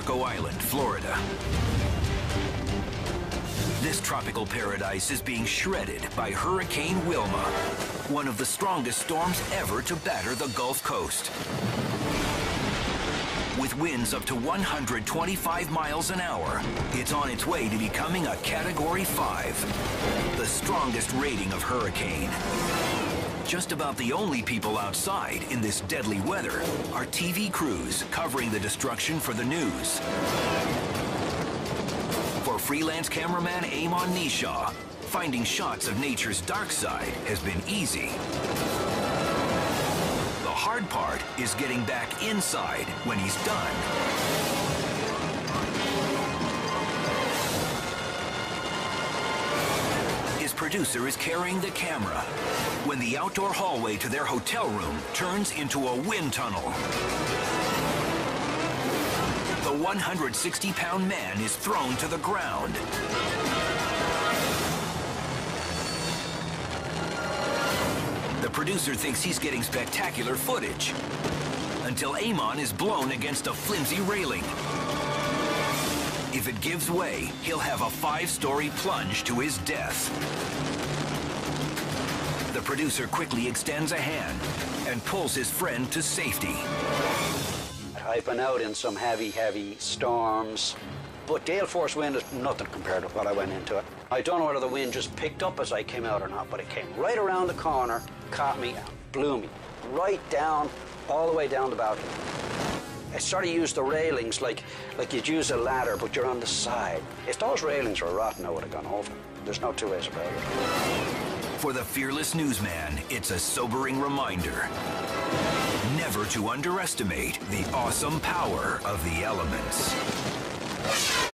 Marco Island, Florida. This tropical paradise is being shredded by Hurricane Wilma, one of the strongest storms ever to batter the Gulf Coast. With winds up to 125 miles an hour, it's on its way to becoming a Category 5, the strongest rating of hurricane. Just about the only people outside in this deadly weather are TV crews covering the destruction for the news. For freelance cameraman Amon Nishaw, finding shots of nature's dark side has been easy. The hard part is getting back inside when he's done. Producer is carrying the camera when the outdoor hallway to their hotel room turns into a wind tunnel. The 160-pound man is thrown to the ground. The producer thinks he's getting spectacular footage until Amon is blown against a flimsy railing. If it gives way, he'll have a five-story plunge to his death. The producer quickly extends a hand and pulls his friend to safety. I've been out in some heavy, heavy storms, but gale force wind is nothing compared to what I went into it. I don't know whether the wind just picked up as I came out or not, but it came right around the corner, caught me, blew me right down, all the way down the balcony. I sort of used the railings like, like you'd use a ladder, but you're on the side. If those railings were rotten, I would have gone over. There's no two ways about it. For the fearless newsman, it's a sobering reminder never to underestimate the awesome power of the elements.